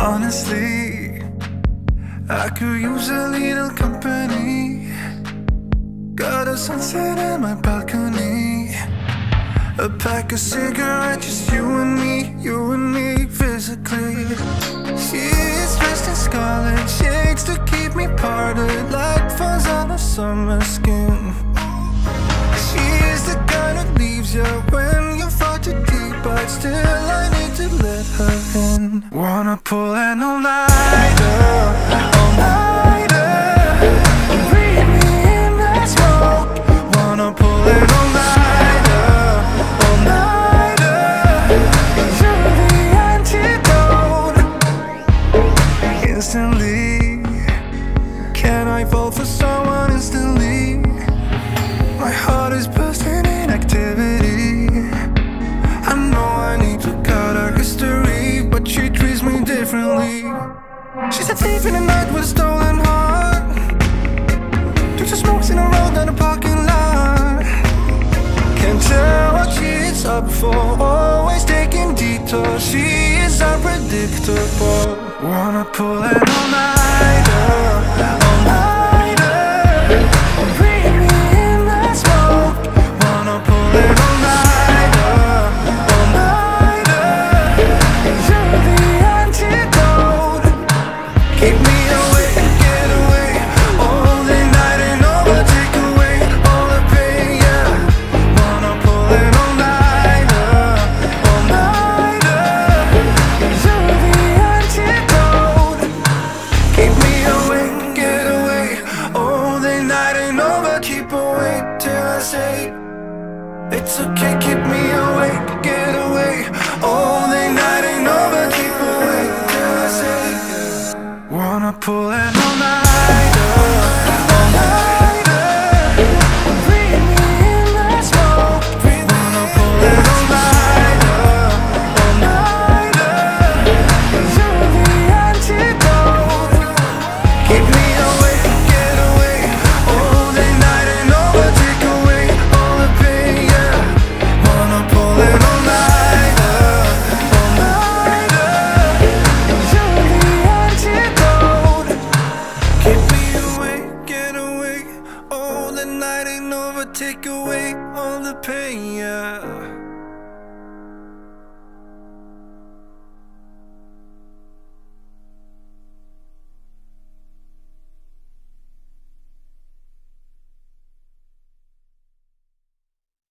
honestly, I could use a little company. Got a sunset at my balcony. A pack of cigarettes, just you and me, you and me physically. She's dressed in scarlet shades to keep me parted like fuzz on a summer skin. She's the kind that leaves you when let her in. Wanna pull an all-nighter, all-nighter. Breathe me in that smoke. Wanna pull an all-nighter, all-nighter. You're the antidote. Instantly, can I fall for someone instantly? My heart is bursting She's a thief in the night with a stolen heart. Two smokes in a row down the parking lot. Can't tell what she's up for. Always taking detours. She is unpredictable. Wanna pull an all-nighter, it's okay. Keep me awake, get away. Take away all the pain. Yeah.